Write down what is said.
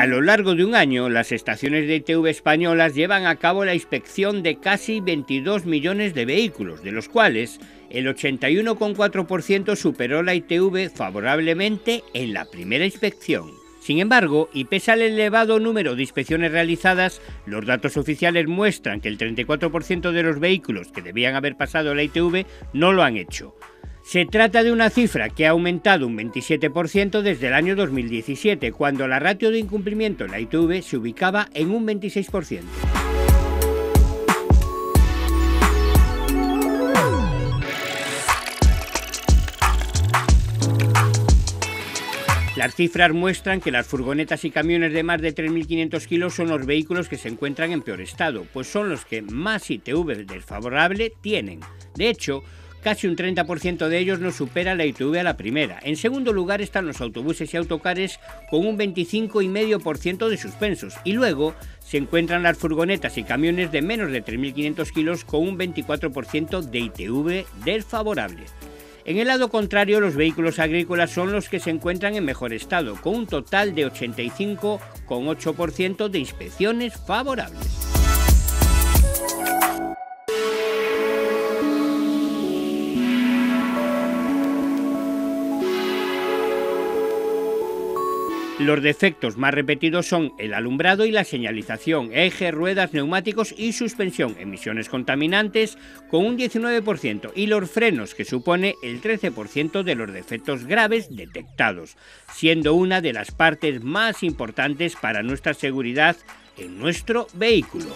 A lo largo de un año, las estaciones de ITV españolas llevan a cabo la inspección de casi 22 millones de vehículos, de los cuales el 81,4% superó la ITV favorablemente en la primera inspección. Sin embargo, y pese al elevado número de inspecciones realizadas, los datos oficiales muestran que el 34% de los vehículos que debían haber pasado la ITV no lo han hecho. Se trata de una cifra que ha aumentado un 27% desde el año 2017, cuando la ratio de incumplimiento en la ITV se ubicaba en un 26%. Las cifras muestran que las furgonetas y camiones de más de 3.500 kilos son los vehículos que se encuentran en peor estado, pues son los que más ITV desfavorable tienen. De hecho, Casi un 30% de ellos no supera la ITV a la primera. En segundo lugar están los autobuses y autocares con un 25,5% de suspensos. Y luego se encuentran las furgonetas y camiones de menos de 3.500 kilos con un 24% de ITV desfavorable. En el lado contrario, los vehículos agrícolas son los que se encuentran en mejor estado, con un total de 85,8% de inspecciones favorables. Los defectos más repetidos son el alumbrado y la señalización, eje, ruedas, neumáticos y suspensión, emisiones contaminantes con un 19% y los frenos que supone el 13% de los defectos graves detectados, siendo una de las partes más importantes para nuestra seguridad en nuestro vehículo.